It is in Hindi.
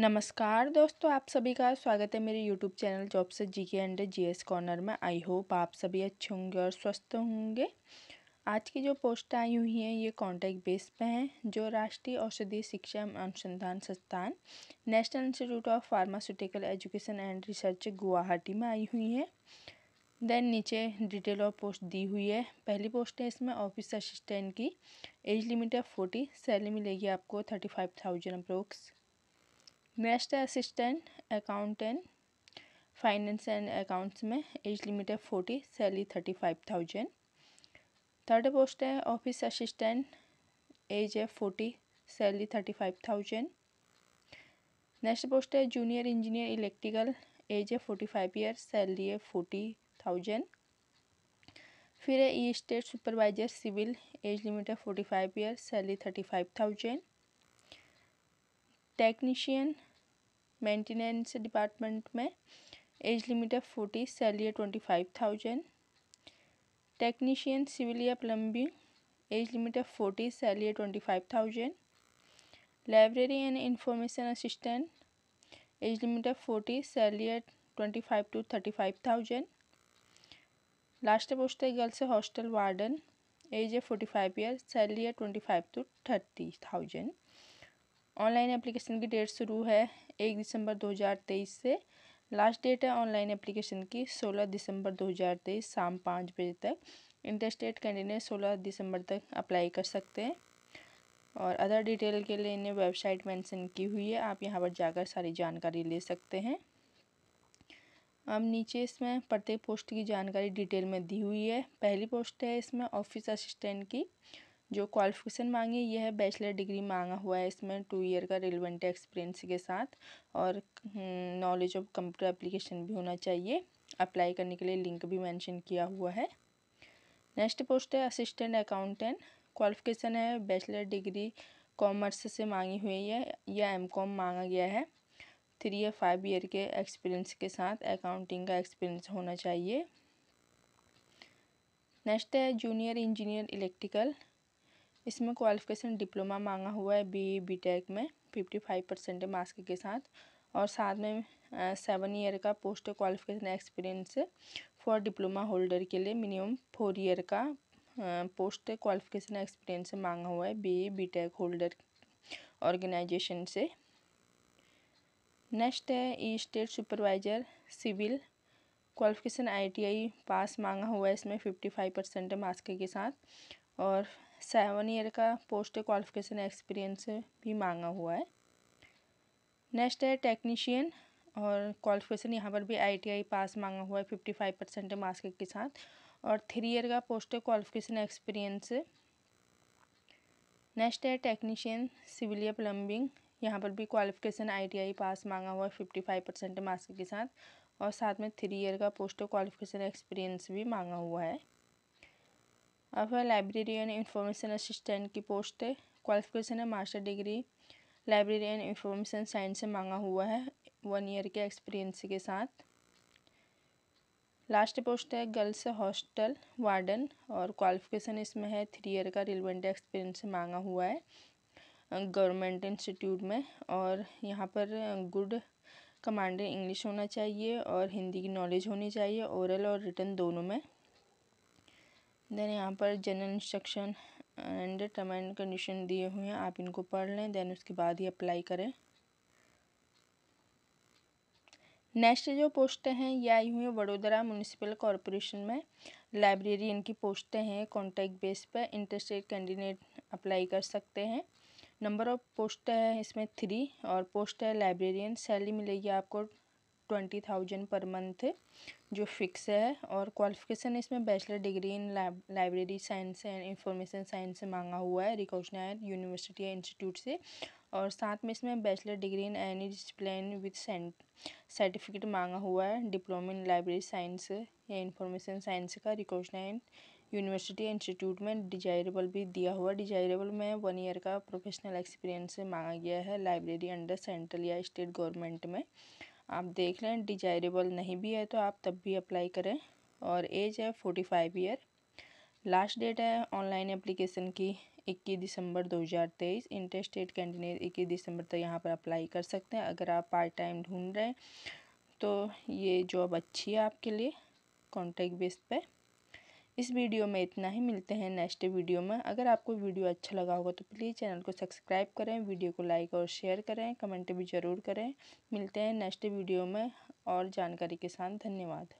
नमस्कार दोस्तों, आप सभी का स्वागत है मेरे यूट्यूब चैनल जॉब से जी के एंड जी एस कॉर्नर में। आई होप आप सभी अच्छे होंगे और स्वस्थ होंगे। आज की जो पोस्ट आई हुई हैं, ये कॉन्टैक्ट बेस पे हैं, जो राष्ट्रीय औषधि शिक्षा अनुसंधान संस्थान National Institute of Pharmaceutical Education and Research Guwahati में आई हुई है। देन नीचे डिटेल ऑफ़ पोस्ट दी हुई है। पहली पोस्ट है इसमें ऑफ़िस असिस्टेंट की। एज लिमिट है फोर्टी सैलरी मिलेगी आपको thirty five thousand approx next assistant accountant, finance and accounts में एज लिमिट है forty, salary thirty five thousand. Third post है ऑफ़िस असिस्टेंट, एज है forty, salary thirty five thousand. Next post है जूनियर इंजीनियर इलेक्ट्रिकल, एज है फोर्टी फाइव ईयर सैलरी है फोर्टी थाउज़ेंड। फिर है estate supervisor civil, age limit है forty five year salary thirty five thousand. Technician maintenance department में एज लिमिट है forty salary twenty five thousand technician civil या प्लम्बिंग एज लिमिट है forty salary twenty five thousand library and information assistant age limit है forty salary twenty five to thirty five thousand last post है गर्ल्स हॉस्टल वार्डन एज है फोर्टी फाइव ईयर सैलरी है twenty five to thirty thousand online application की डेट शुरू है एक दिसंबर 2023 से। लास्ट डेट है ऑनलाइन एप्लीकेशन की 16 दिसंबर 2023 शाम पाँच बजे तक। इंटरस्टेट कैंडिडेट 16 दिसंबर तक अप्लाई कर सकते हैं। और अदर डिटेल के लिए इन्हें वेबसाइट मेंशन की हुई है, आप यहाँ पर जाकर सारी जानकारी ले सकते हैं। अब नीचे इसमें प्रत्येक पोस्ट की जानकारी डिटेल में दी हुई है। पहली पोस्ट है इसमें ऑफ़िस असिस्टेंट की। जो क्वालिफिकेशन मांगी, यह है बैचलर डिग्री मांगा हुआ है इसमें टू ईयर का रिलेवेंट एक्सपीरियंस के साथ और नॉलेज ऑफ़ कंप्यूटर एप्लीकेशन भी होना चाहिए। अप्लाई करने के लिए लिंक भी मेंशन किया हुआ है। नेक्स्ट पोस्ट है असिस्टेंट अकाउंटेंट क्वालिफिकेशन है बैचलर डिग्री कॉमर्स से मांगी हुई है, या एम कॉम मांगा गया है। थ्री या फाइव ईयर के एक्सपीरियंस के साथ अकाउंटिंग का एक्सपीरियंस होना चाहिए। नेक्स्ट है जूनियर इंजीनियर इलेक्ट्रिकल इसमें क्वालिफिकेशन डिप्लोमा मांगा हुआ है बी बी टेक में फिफ्टी फाइव परसेंट मार्क्स के साथ और साथ में सेवन ईयर का post qualification experience for diploma holder के लिए मिनिमम फोर ईयर का पोस्ट क्वालिफिकेशन एक्सपीरियंस मांगा हुआ है B B tech holder organisation से। नेक्स्ट है estate supervisor civil qualification ITI pass मांगा हुआ है इसमें फिफ्टी फाइव परसेंट मार्क्स के साथ और सेवन ईयर का पोस्ट क्वालिफिकेशन एक्सपीरियंस भी मांगा हुआ है। नेक्स्ट है टेक्नीशियन और क्वालिफिकेशन यहाँ पर भी आईटीआई पास मांगा हुआ है फिफ्टी फाइव परसेंट मार्क्स के साथ। और थ्री ईयर का पोस्ट क्वालिफिकेशन एक्सपीरियंस। नेक्स्ट है टेक्नीशियन सिविलिया प्लम्बिंग। यहाँ पर भी क्वालिफिकेशन आईटीआई पास मांगा हुआ है फिफ्टी फाइव परसेंट मार्क्स के साथ। और साथ में थ्री ईयर का पोस्ट क्वालिफिकेशन एक्सपीरियंस भी मांगा हुआ है। अब है लाइब्रेरियन इंफॉर्मेशन असिस्टेंट की पोस्ट है क्वालिफिकेशन है, master degree. Librarian information science से मांगा हुआ है वन ईयर के एक्सपीरियंस के साथ। लास्ट पोस्ट है गर्ल्स हॉस्टल वार्डन और क्वालिफिकेशन इसमें है थ्री ईयर का रिलेवेंट एक्सपीरियंस मांगा हुआ है। गवर्नमेंट इंस्टीट्यूट में और यहाँ पर गुड कमांडर इंग्लिश होना चाहिए और हिंदी की नॉलेज होनी चाहिए ओरल और रिटर्न दोनों में। देन यहाँ पर general instruction and term and condition दिए हुए हैं, आप इनको पढ़ लें देन उसके बाद ही अप्लाई करें। नेक्स्ट जो पोस्टें हैं, ये आई हुई हैं वडोदरा म्यूनिसिपल कॉरपोरेशन में। लाइब्रेरियन की पोस्टें हैं कॉन्टैक्ट बेस पर इंटरेस्टेड कैंडिडेट अप्लाई कर सकते हैं। नंबर ऑफ़ पोस्ट है इसमें थ्री और पोस्ट है लाइब्रेरियन सैलरी मिलेगी आपको ट्वेंटी थाउज़ेंड पर मंथ जो फिक्स है और क्वालिफिकेशन इसमें bachelor degree in library science and information science से मांगा हुआ है रिकॉग्नाइज यूनिवर्सिटी या इंस्टीट्यूट से। और साथ में इसमें bachelor degree in any discipline with certificate मांगा हुआ है, डिप्लोमा इन लाइब्रेरी साइंस या इंफॉर्मेशन साइंस का रिकॉग्नाइज यूनिवर्सिटी इंस्टीट्यूट में डिजायरेबल भी दिया हुआ डिजायरेबल में वन ईयर का प्रोफेशनल एक्सपीरियंस मांगा गया है लाइब्रेरी अंडर सेंट्रल या स्टेट गवर्नमेंट में। आप देख लें डिजायरेबल नहीं भी है तो आप तब भी अप्लाई करें। और एज है forty five year last date है ऑनलाइन एप्लीकेशन की, इक्कीस दिसंबर दो हज़ार तेईस. इंटरेस्टेड कैंडिडेट इक्कीस दिसंबर तक यहाँ पर अप्लाई कर सकते हैं। अगर आप पार्ट टाइम ढूंढ रहे हैं तो ये जॉब अच्छी है आपके लिए कॉन्टैक्ट बेस पे। इस वीडियो में इतना ही। मिलते हैं नेक्स्ट वीडियो में। अगर आपको वीडियो अच्छा लगा होगा तो प्लीज़ चैनल को सब्सक्राइब करें, वीडियो को लाइक और शेयर करें, कमेंट भी ज़रूर करें। मिलते हैं नेक्स्ट वीडियो में। और जानकारी के साथ धन्यवाद।